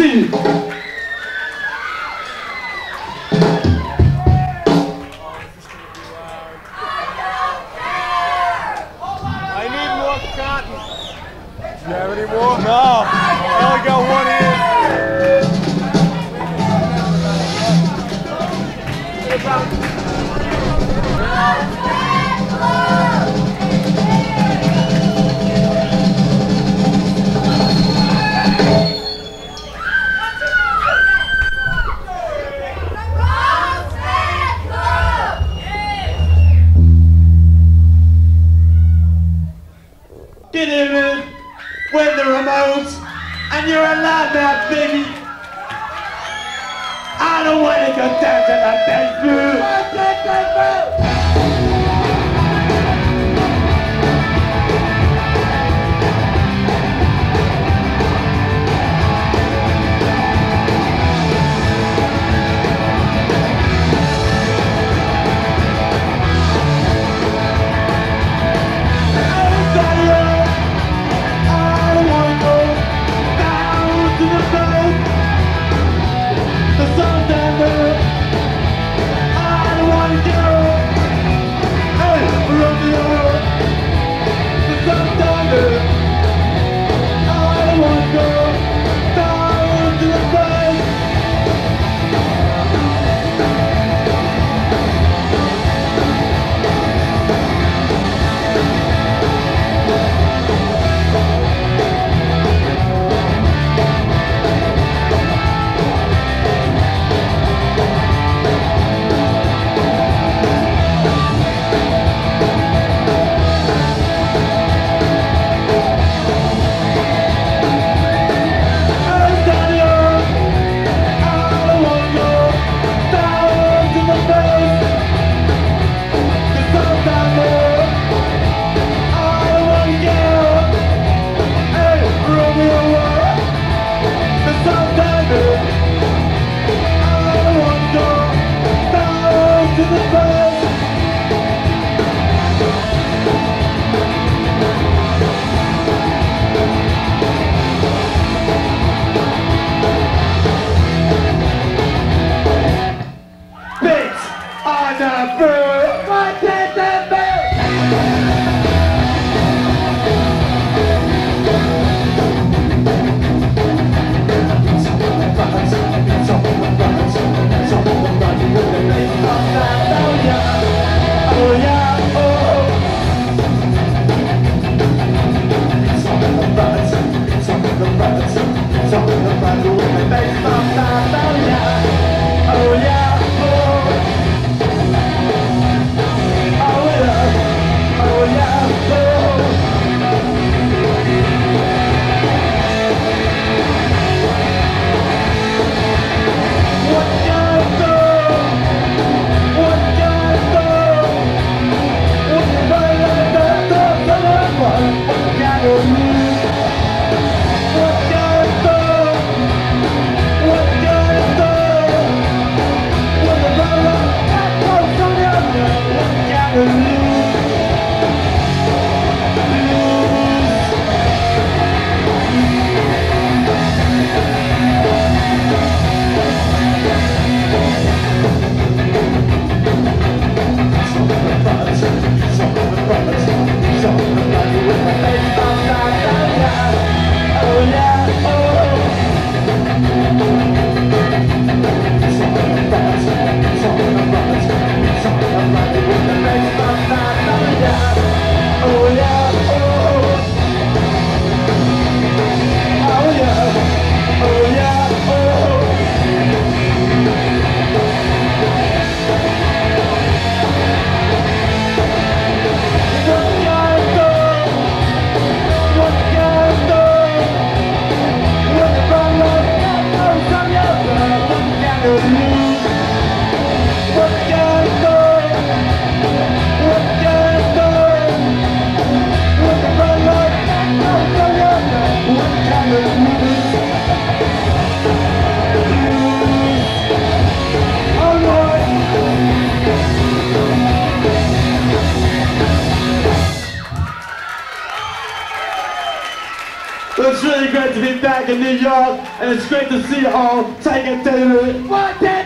see. and a boo! great to be back in New York, and it's great to see you all. Take it to the One day.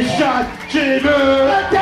shot, Jimmy!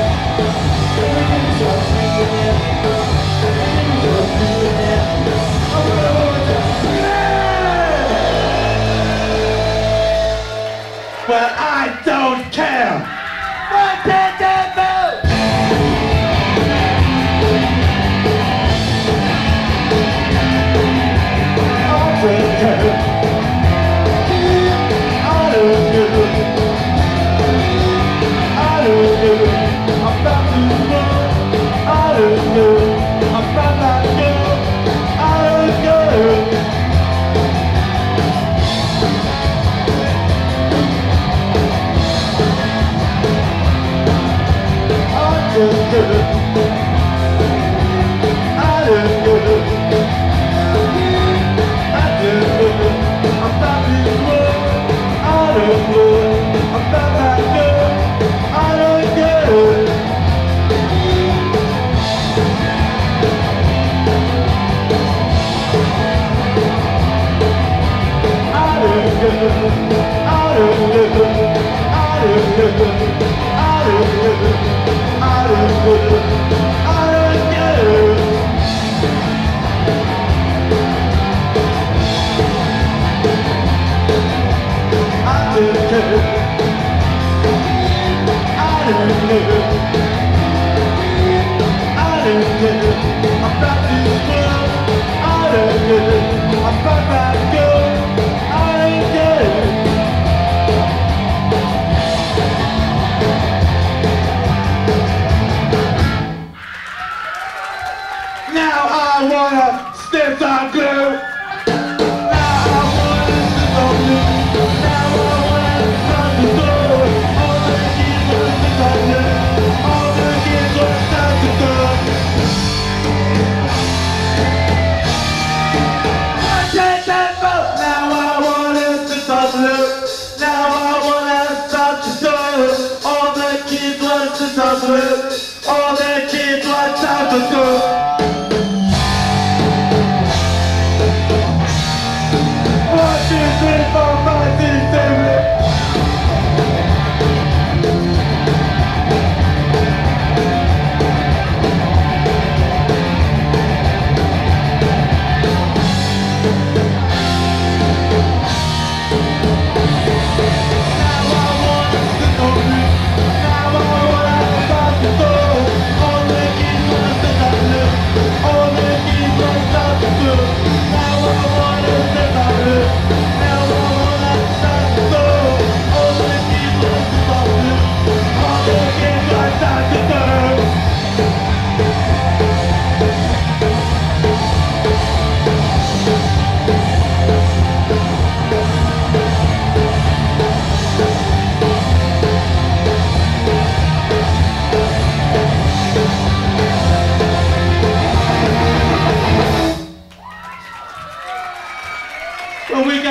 I don't know. I'm about to go. I don't know. I'm about to go.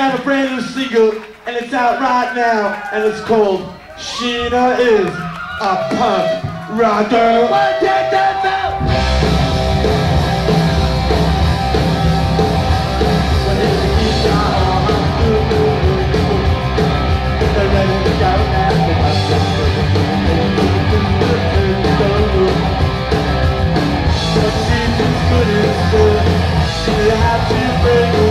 have a brand new single, and it's out right now, and it's called Sheena is a Punk Rocker. One, two, three, four. But she's. You have to bring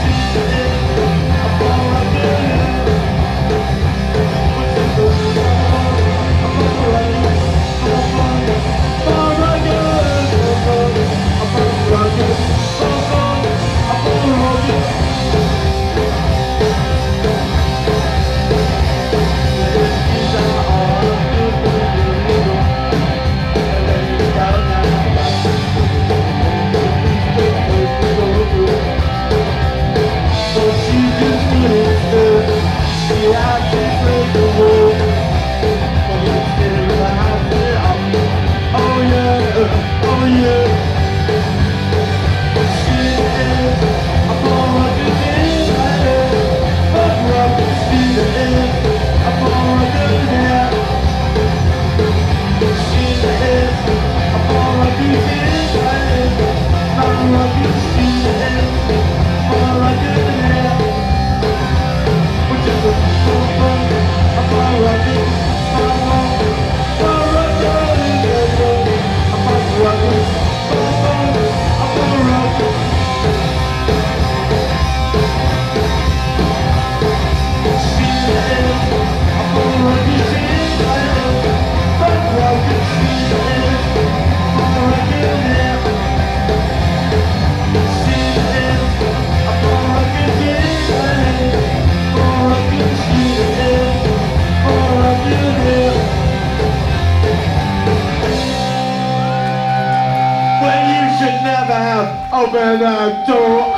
opened the uh, door.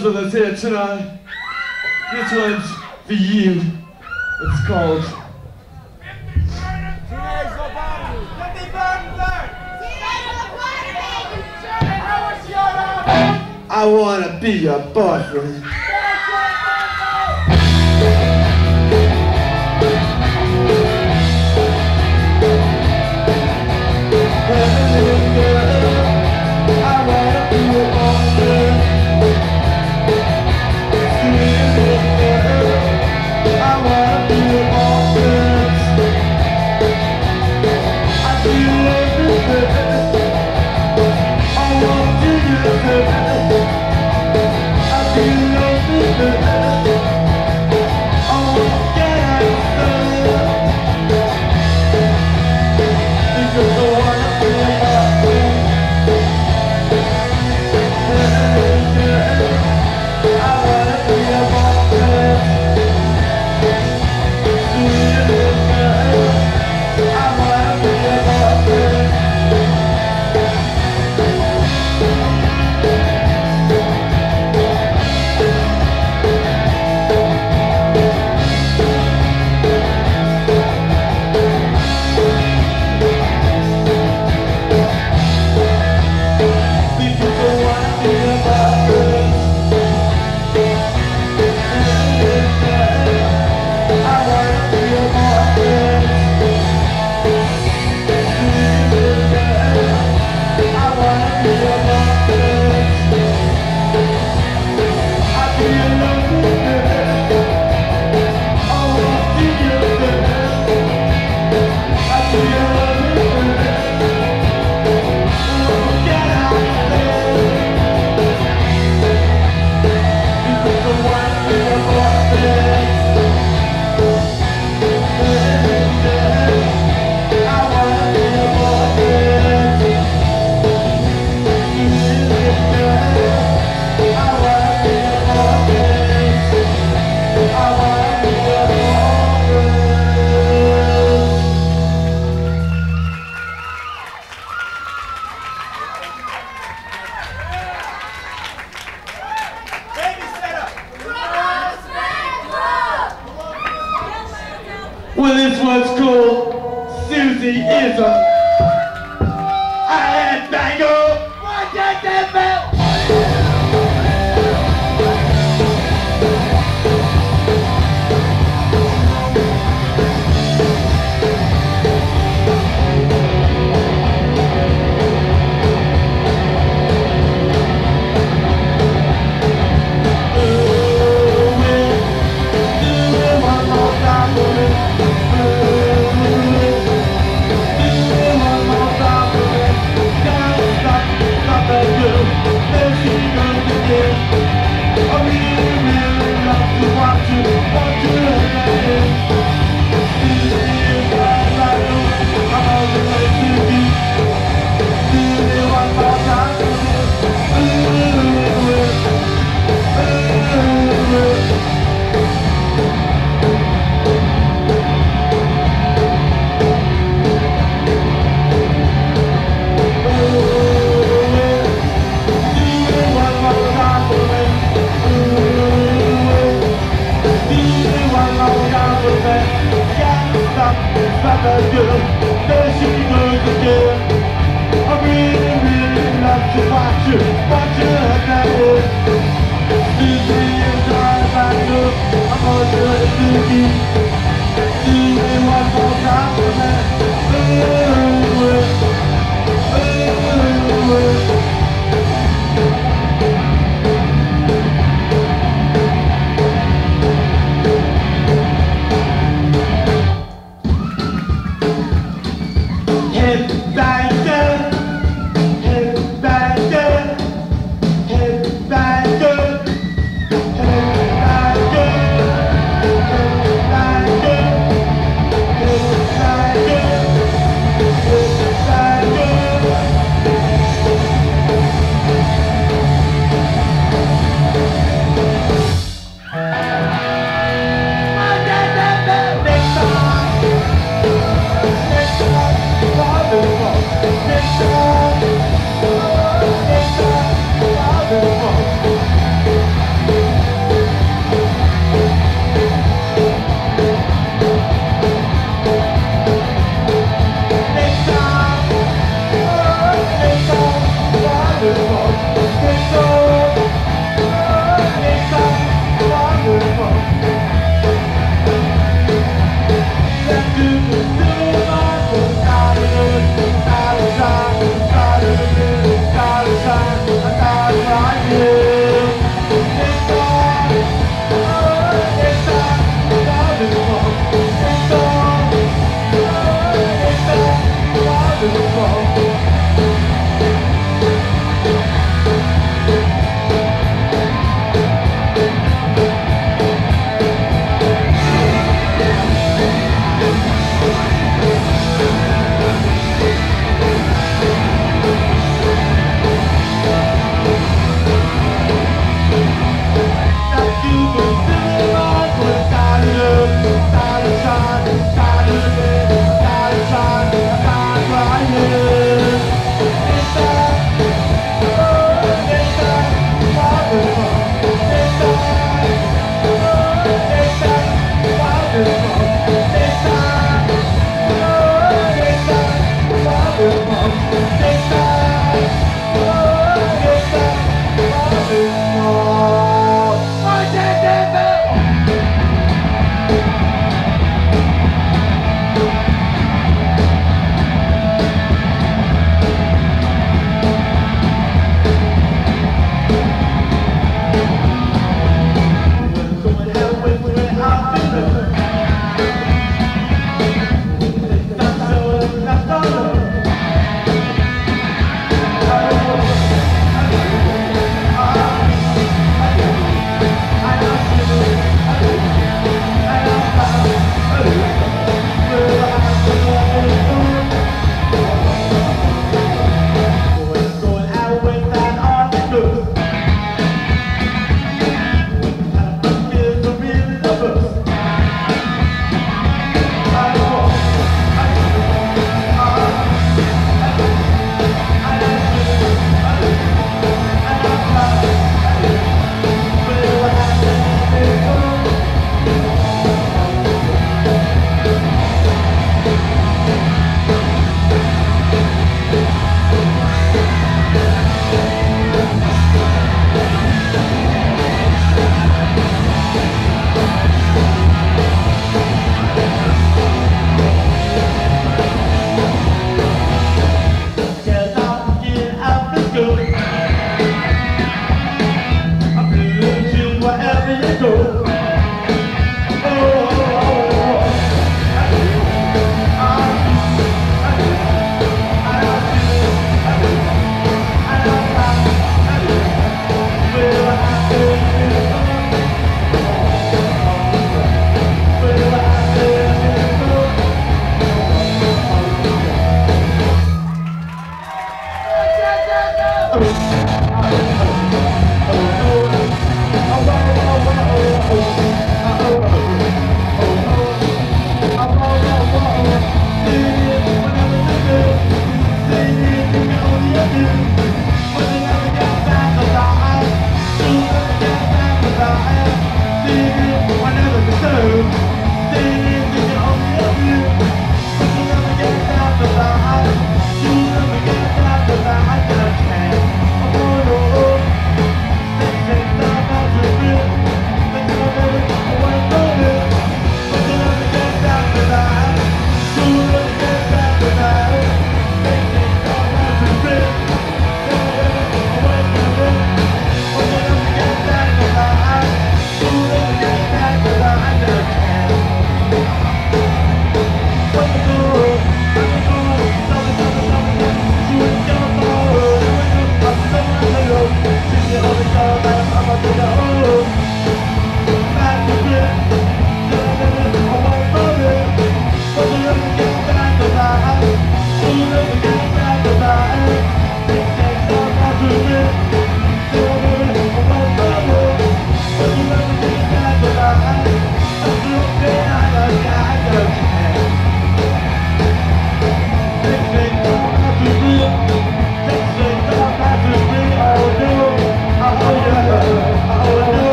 Here tonight. This one's for you. It's called I Wanna Be Your Boyfriend. It's not that good, that should be I really, really to watch you, watch you I'm to be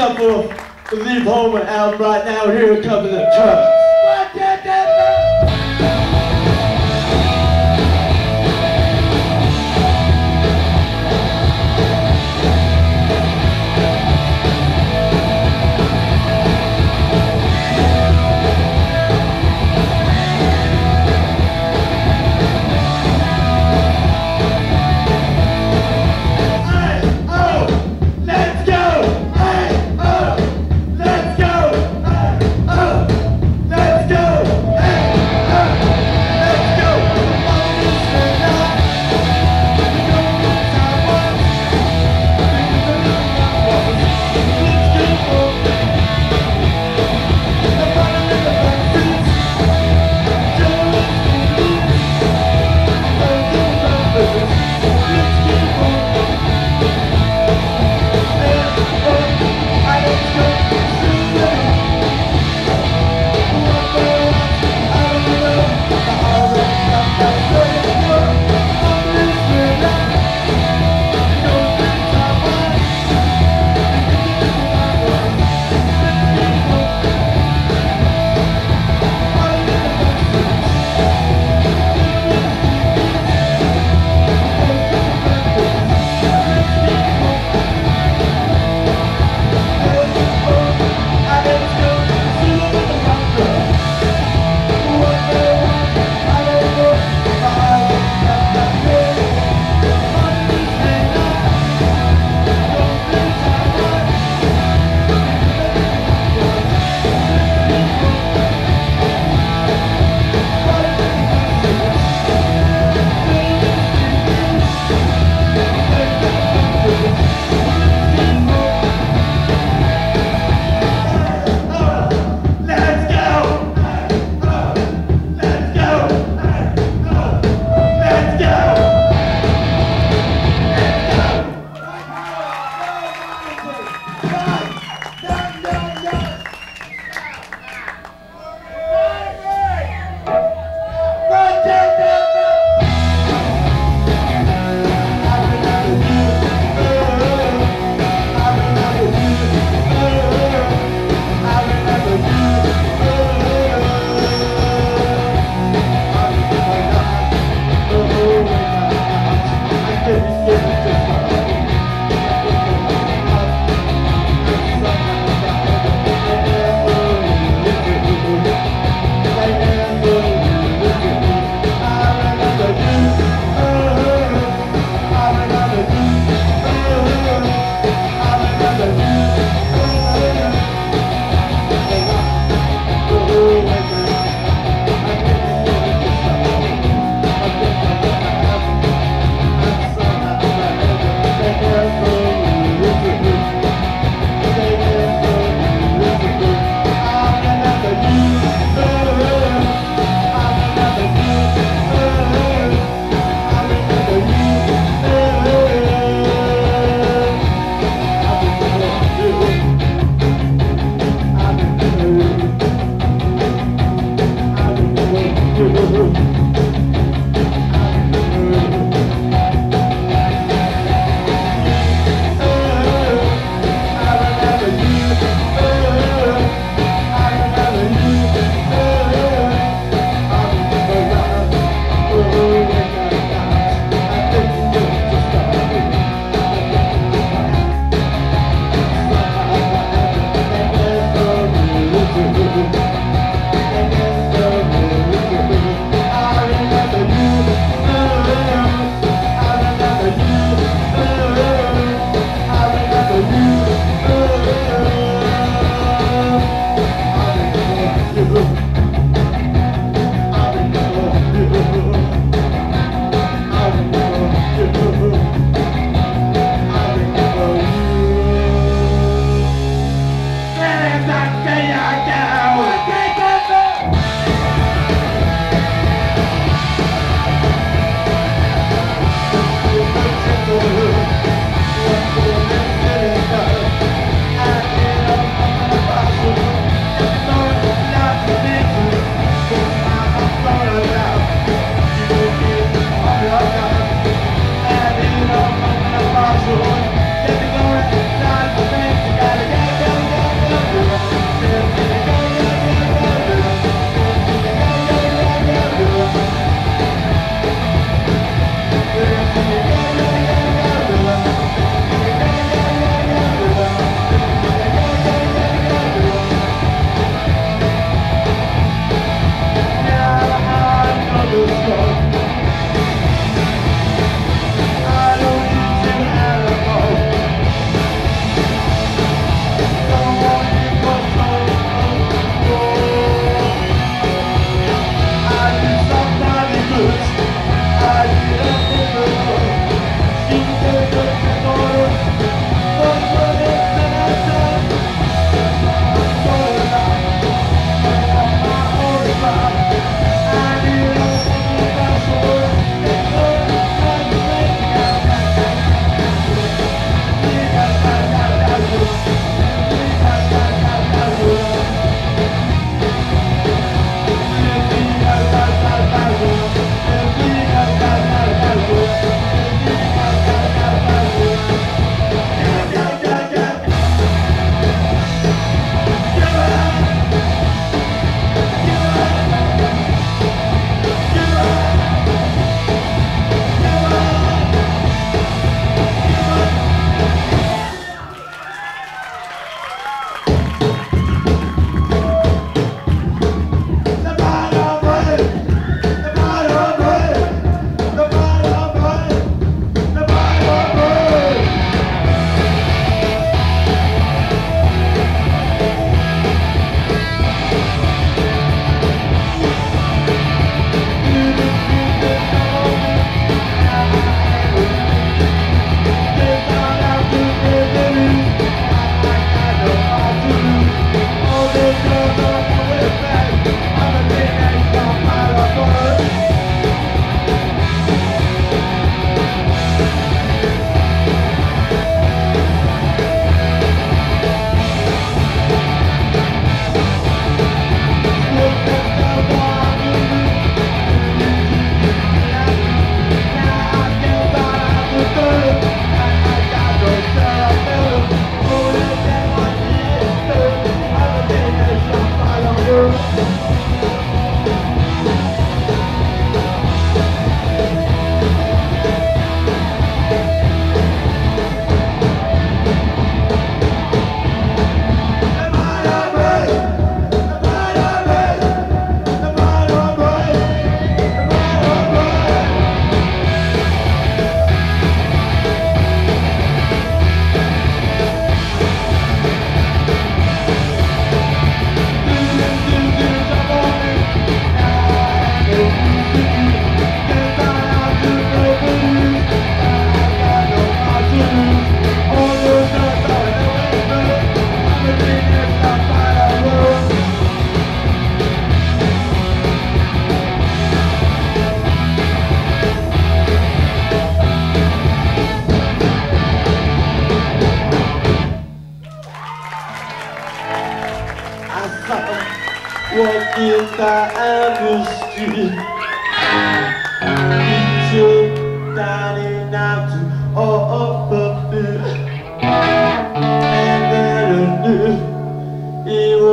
couple of leave home and out right now. Here comes the truck.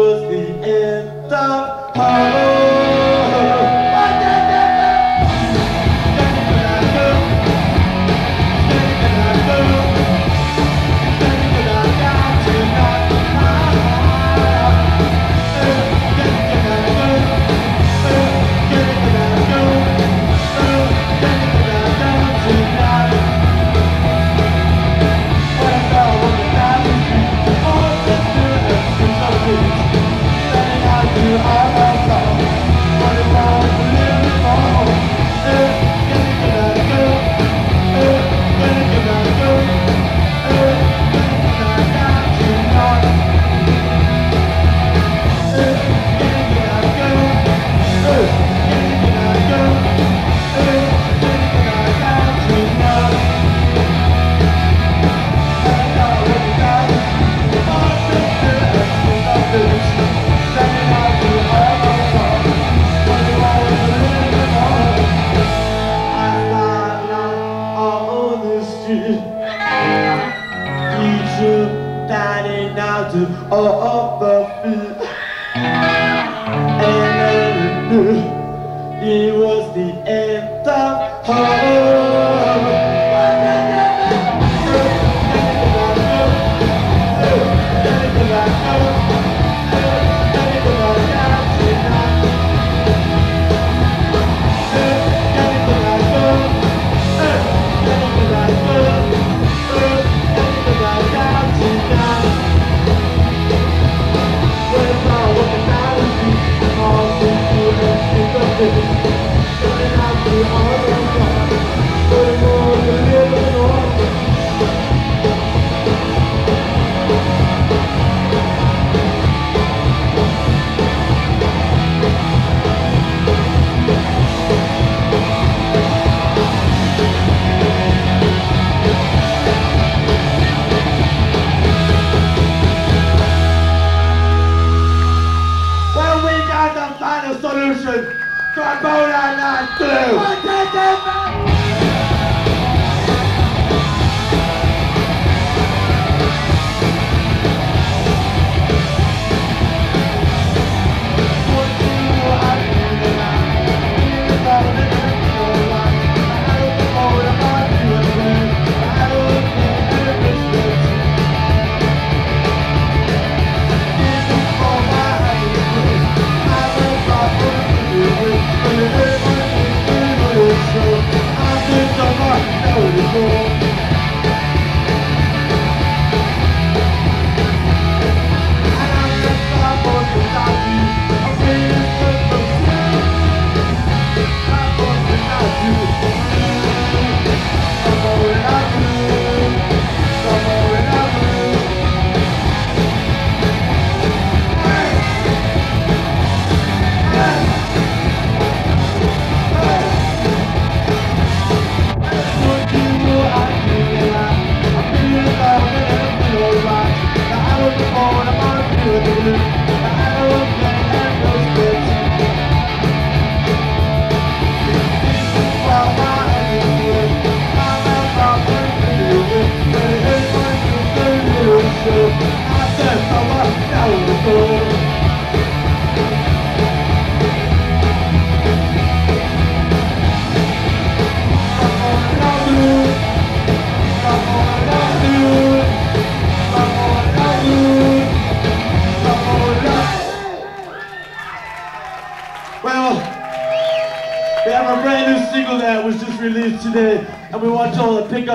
was the end of Halloween. uh, uh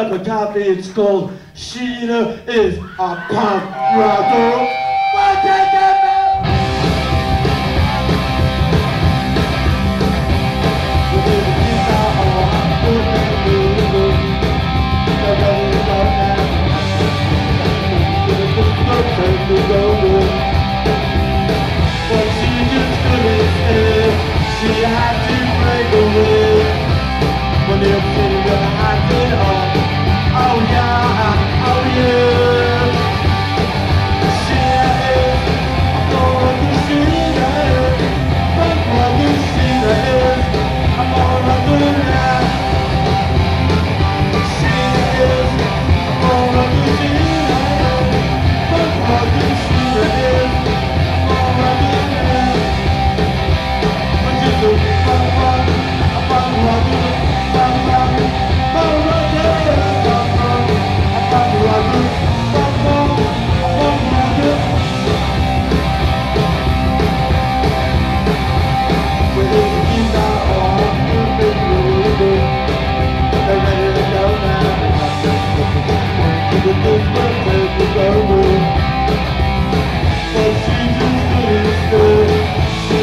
Abercrombie. It's called Sheena is a punk. But she just didn't. She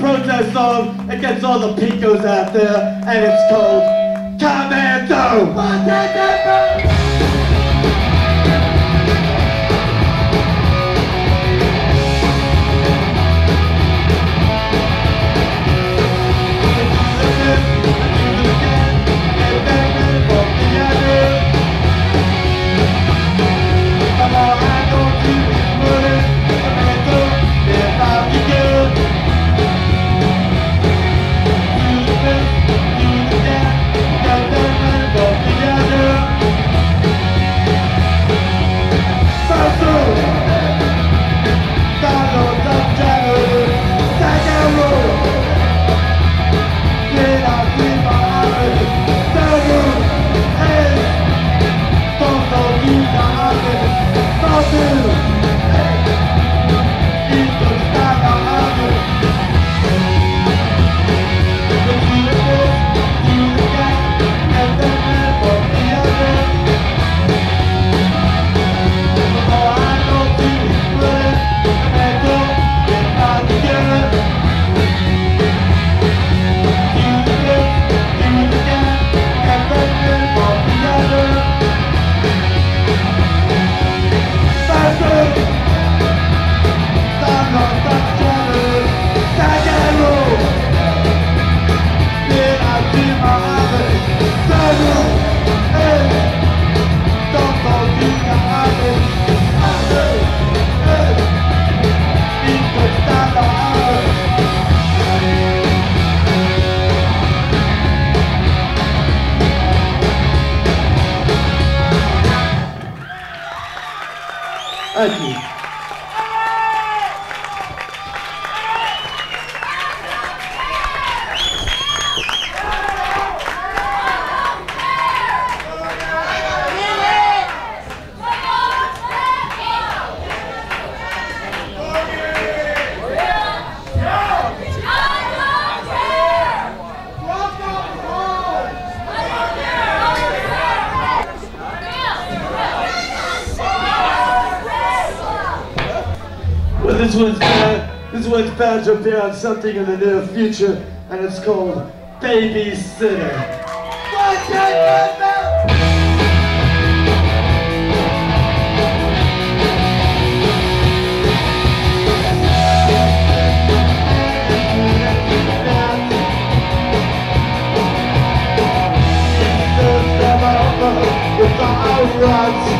protest song against all the picos out there, and it's called Commando. Thank something in the near future, and it's called Babysitter. Right.